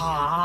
ha